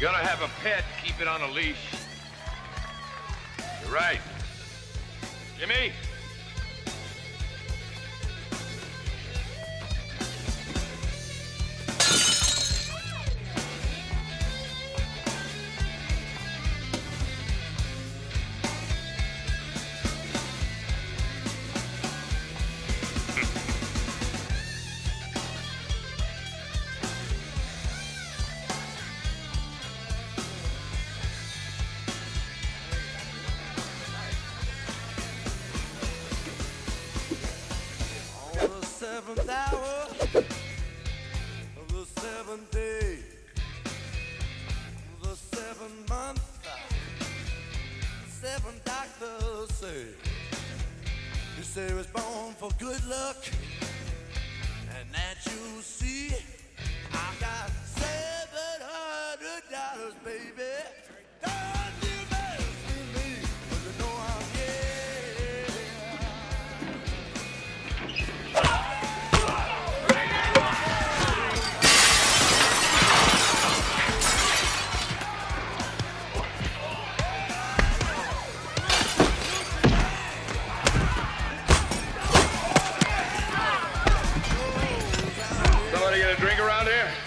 You're gonna have a pet, keep it on a leash. You're right. Jimmy? Seventh hour of the seventh day, the seventh month, seven doctors say, you say was born for good luck, and that you see, I got seven hundred dollars, baby. A drink around here?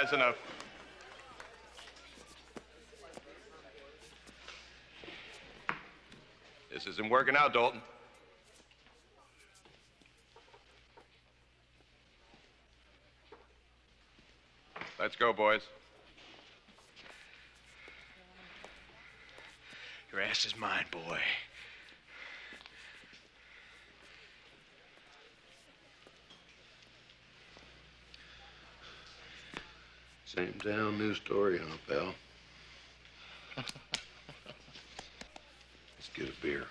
That's enough. This isn't working out, Dalton. Let's go, boys. Your ass is mine, boy. Same town, new story, huh, pal? Let's get a beer.